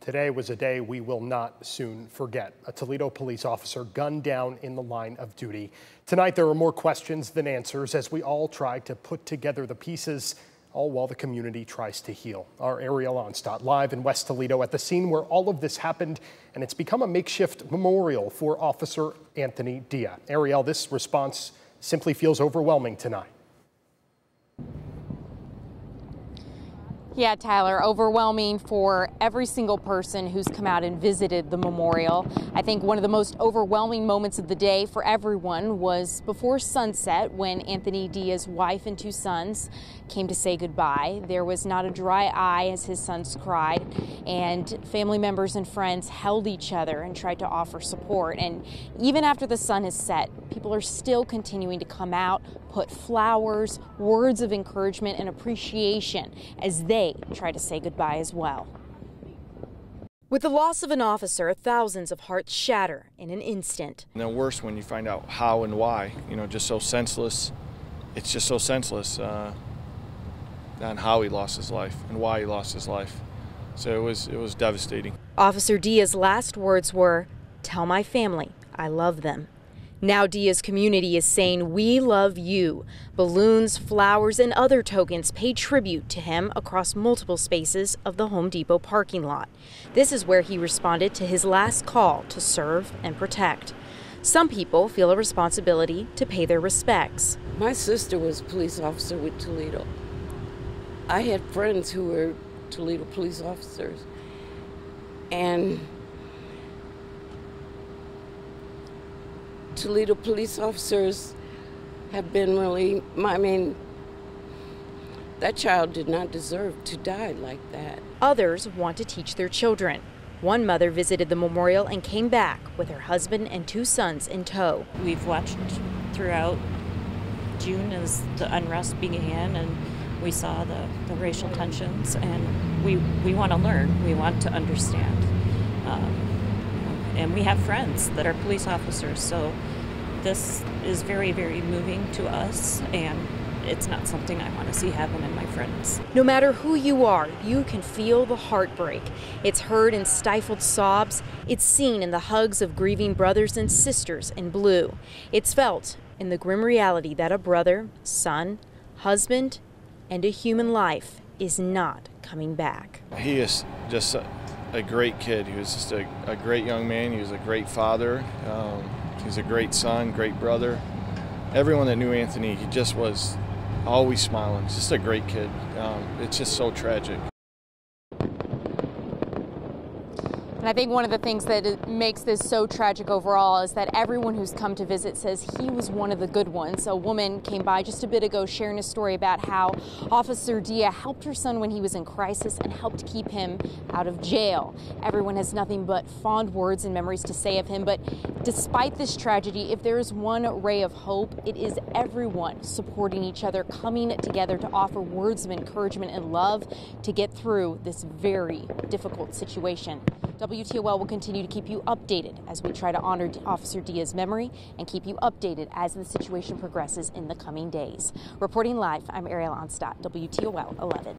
Today was a day we will not soon forget. A Toledo police officer gunned down in the line of duty. Tonight, there are more questions than answers as we all try to put together the pieces, all while the community tries to heal. Our Ariel Onstott live in West Toledo at the scene where all of this happened, and it's become a makeshift memorial for Officer Anthony Dia. Ariel, this response simply feels overwhelming tonight. Yeah, Tyler, overwhelming for every single person who's come out and visited the memorial. I think one of the most overwhelming moments of the day for everyone was before sunset when Anthony Dia's wife and two sons came to say goodbye. There was not a dry eye as his sons cried, and family members and friends held each other and tried to offer support. And even after the sun has set, people are still continuing to come out, put flowers, words of encouragement, and appreciation as they try to say goodbye as well. With the loss of an officer, thousands of hearts shatter in an instant. And then worse when you find out how and why, you know, just so senseless. It's just so senseless uh, on how he lost his life and why he lost his life. So it was, it was devastating. Officer Dia's last words were, tell my family I love them. Now Dia's community is saying, We love you. Balloons, flowers, and other tokens pay tribute to him across multiple spaces of the Home Depot parking lot. This is where he responded to his last call to serve and protect. Some people feel a responsibility to pay their respects. My sister was a police officer with Toledo. I had friends who were Toledo police officers. And Toledo police officers have been really, I mean, that child did not deserve to die like that. Others want to teach their children. One mother visited the memorial and came back with her husband and two sons in tow. We've watched throughout June as the unrest began and we saw the, the racial tensions and we, we want to learn, we want to understand. Um, and we have friends that are police officers, so this is very, very moving to us, and it's not something I want to see happen in my friends. No matter who you are, you can feel the heartbreak. It's heard in stifled sobs, it's seen in the hugs of grieving brothers and sisters in blue. It's felt in the grim reality that a brother, son, husband, and a human life is not coming back. He is just a great kid. He was just a, a great young man. He was a great father. Um, he's a great son, great brother. Everyone that knew Anthony, he just was always smiling. Just a great kid. Um, it's just so tragic. And I think one of the things that makes this so tragic overall is that everyone who's come to visit says he was one of the good ones. A woman came by just a bit ago sharing a story about how Officer Dia helped her son when he was in crisis and helped keep him out of jail. Everyone has nothing but fond words and memories to say of him. But despite this tragedy, if there is one ray of hope, it is everyone supporting each other, coming together to offer words of encouragement and love to get through this very difficult situation. WTOL will continue to keep you updated as we try to honor Officer Dia's memory and keep you updated as the situation progresses in the coming days. Reporting live, I'm Ariel Onstott, WTOL 11.